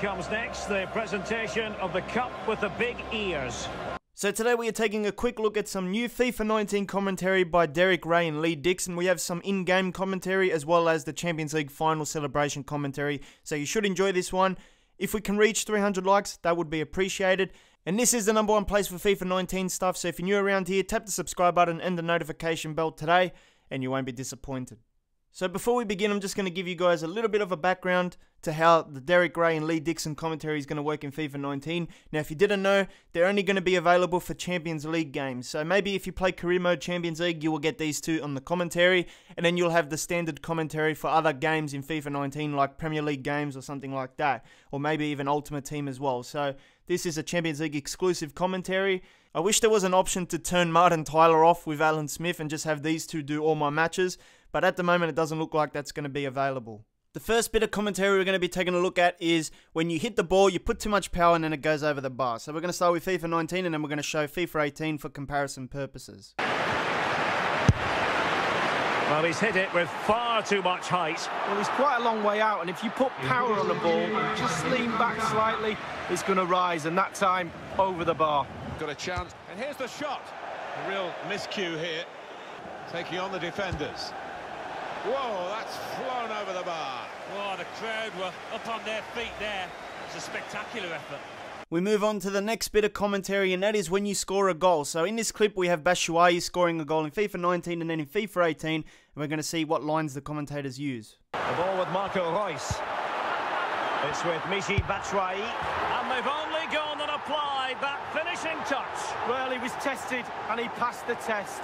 comes next, the presentation of the cup with the big ears. So today we are taking a quick look at some new FIFA 19 commentary by Derek Rae and Lee Dixon. We have some in-game commentary as well as the Champions League final celebration commentary. So you should enjoy this one. If we can reach 300 likes, that would be appreciated. And this is the number one place for FIFA 19 stuff. So if you're new around here, tap the subscribe button and the notification bell today and you won't be disappointed. So before we begin, I'm just going to give you guys a little bit of a background to how the Derek Rae and Lee Dixon commentary is going to work in FIFA 19. Now, if you didn't know, they're only going to be available for Champions League games. So maybe if you play Career Mode Champions League, you will get these two on the commentary, and then you'll have the standard commentary for other games in FIFA 19, like Premier League games or something like that, or maybe even Ultimate Team as well. So this is a Champions League exclusive commentary. I wish there was an option to turn Martin Tyler off with Alan Smith and just have these two do all my matches, but at the moment it doesn't look like that's going to be available. The first bit of commentary we're going to be taking a look at is when you hit the ball, you put too much power and then it goes over the bar. So we're going to start with FIFA 19 and then we're going to show FIFA 18 for comparison purposes. Well, he's hit it with far too much height. Well, he's quite a long way out, and if you put power on the ball and just lean back slightly, it's going to rise, and that time, over the bar. Got a chance. And here's the shot. A real miscue here. Taking on the defenders. Whoa, that's flown over the bar. Oh, the crowd were up on their feet there. It's a spectacular effort. We move on to the next bit of commentary, and that is when you score a goal. So in this clip, we have Batshuayi scoring a goal in FIFA 19 and then in FIFA 18, and we're going to see what lines the commentators use. The ball with Marco Reus. It's with Michy Batshuayi. And they've only gone and applied that finishing touch. Well, he was tested, and he passed the test.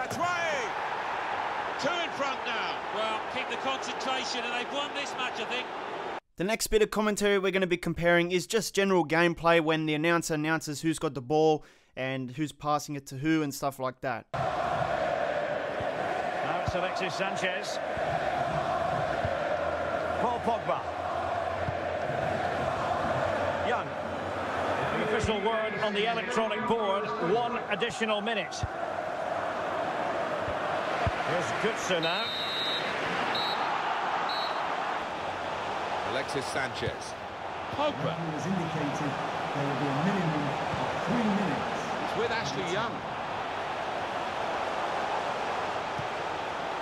Batshuayi! Two in front now. Well, keep the concentration, and they've won this match, I think. The next bit of commentary we're going to be comparing is just general gameplay when the announcer announces who's got the ball and who's passing it to who and stuff like that. Now it's Alexis Sanchez. Paul Pogba. Young. The official word on the electronic board, one additional minute. Here's Gutsu now. Alexis Sanchez. Pogba. It was indicated there will be a minimum of three minutes. It's with Ashley Young.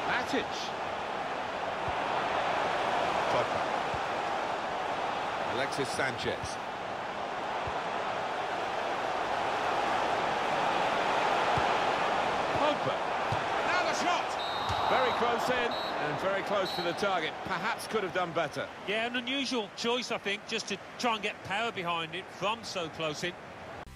Matic. Pogba. Alexis Sanchez. Pogba. Now the shot. Very close in and very close to the target. Perhaps could have done better. Yeah, an unusual choice, I think, just to try and get power behind it from so close in.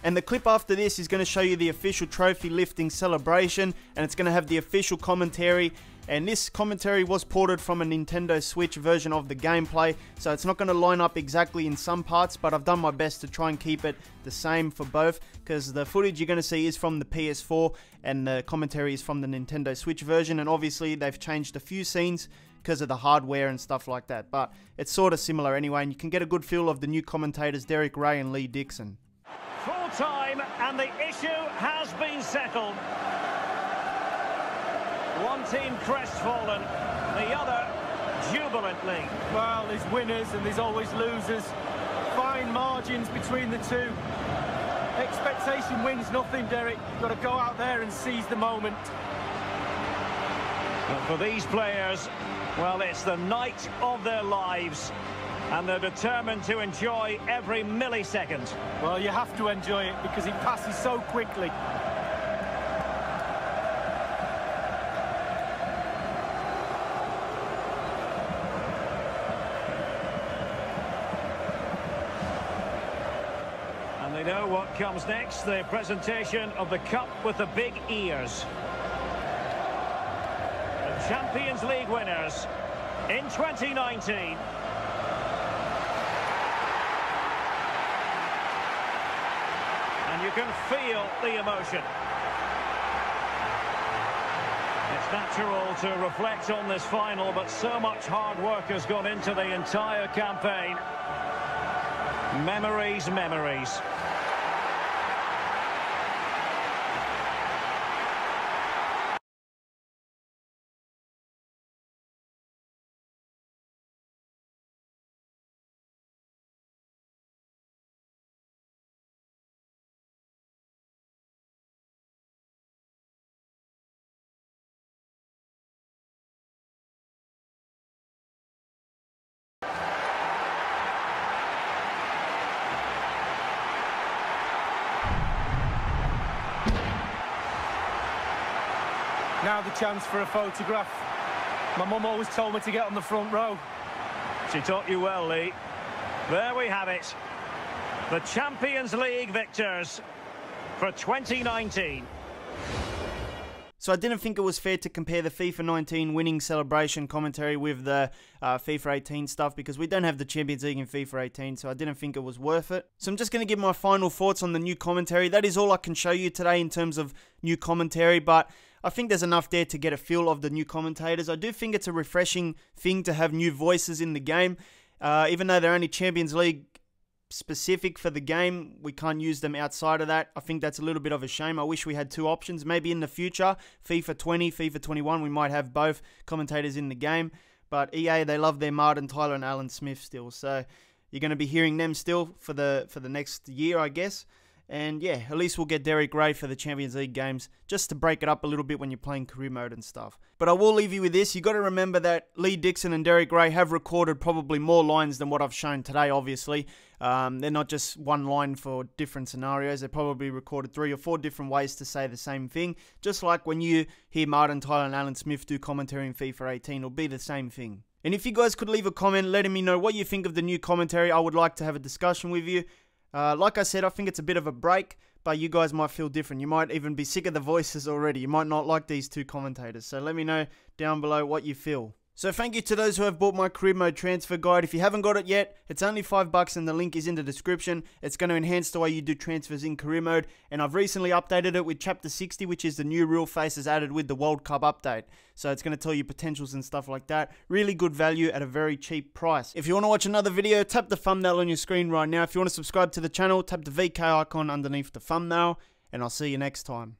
And the clip after this is going to show you the official trophy lifting celebration and it's going to have the official commentary and this commentary was ported from a Nintendo Switch version of the gameplay so it's not going to line up exactly in some parts but I've done my best to try and keep it the same for both because the footage you're going to see is from the PS4 and the commentary is from the Nintendo Switch version and obviously they've changed a few scenes because of the hardware and stuff like that but it's sort of similar anyway and you can get a good feel of the new commentators Derek Rae and Lee Dixon. Full time, and the issue has been settled. One team crestfallen, the other jubilantly. Well, there's winners and there's always losers. Fine margins between the two. Expectation wins nothing, Derek. You've got to go out there and seize the moment. But for these players, well, it's the night of their lives. And they're determined to enjoy every millisecond. Well, you have to enjoy it because it passes so quickly. They know what comes next, the presentation of the Cup with the big ears. The Champions League winners in 2019. And you can feel the emotion. It's natural to reflect on this final, but so much hard work has gone into the entire campaign. Memories, memories. The chance for a photograph. My mum always told me to get on the front row. She taught you well, Lee. There we have it. The Champions League victors for 2019. So I didn't think it was fair to compare the FIFA 19 winning celebration commentary with the uh, FIFA 18 stuff because we don't have the Champions League in FIFA 18, so I didn't think it was worth it. So I'm just going to give my final thoughts on the new commentary. That is all I can show you today in terms of new commentary, but I think there's enough there to get a feel of the new commentators. I do think it's a refreshing thing to have new voices in the game. Uh, even though they're only Champions League specific for the game. We can't use them outside of that. I think that's a little bit of a shame. I wish we had two options. Maybe in the future, FIFA 20, FIFA 21, we might have both commentators in the game. But EA, they love their Martin Tyler and Alan Smith still. So you're going to be hearing them still for the for the next year, I guess. And yeah, at least we'll get Derek Rae for the Champions League games just to break it up a little bit when you're playing career mode and stuff. But I will leave you with this. You've got to remember that Lee Dixon and Derek Rae have recorded probably more lines than what I've shown today, obviously. Um, they're not just one line for different scenarios. They probably recorded three or four different ways to say the same thing. Just like when you hear Martin Tyler and Alan Smith do commentary in FIFA 18, it'll be the same thing. And if you guys could leave a comment letting me know what you think of the new commentary, I would like to have a discussion with you. Uh, like I said, I think it's a bit of a break, but you guys might feel different. You might even be sick of the voices already. You might not like these two commentators. So let me know down below what you feel. So thank you to those who have bought my career mode transfer guide. If you haven't got it yet, it's only five bucks and the link is in the description. It's going to enhance the way you do transfers in career mode. And I've recently updated it with chapter 60, which is the new real faces added with the World Cup update. So it's going to tell you potentials and stuff like that. Really good value at a very cheap price. If you want to watch another video, tap the thumbnail on your screen right now. If you want to subscribe to the channel, tap the VK icon underneath the thumbnail. And I'll see you next time.